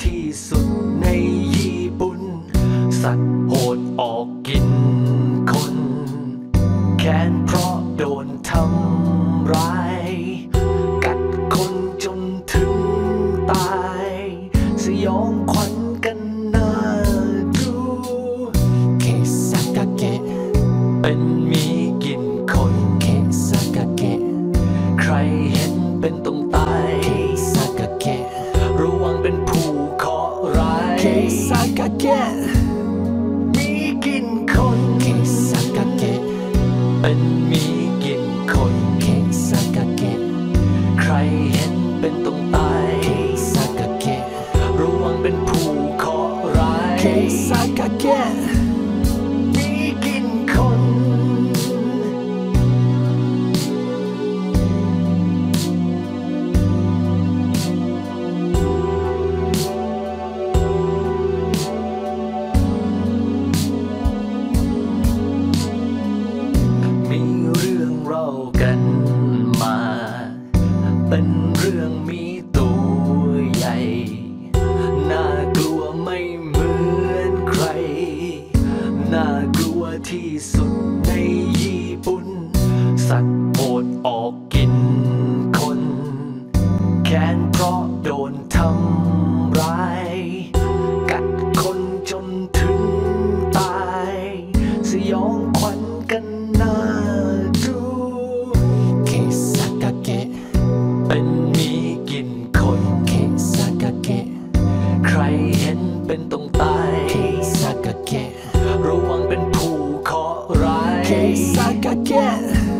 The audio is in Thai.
ที่สุดในญี่ปุ่น สัตว์โหดออกกินคน แค้นเพราะโดนทำร้าย กัดคนจนถึงตาย สยองขวัญกันน่าดูเคซากาเกะเป็นมี กาเกะมีกินคนเคซากาเกะเป็นมีกินคนเคซากาเกะใครเห็นเป็นต้องตายเคซากาเกะระวังเป็นผู้เคราะห์ร้ายเคซากาเกะ ดโอดออกกินคน แค้นเพราะโดนทำร้าย กัดคนจนถึงตาย สยองขวัญกันน่าจูเคสากะเกะ เป็นมีกินคนเคสากะเกะ ใครเห็นเป็นต้องตายเคสากะเกะ ระวังเป็นผู้เคราะห์ร้าย Case I got.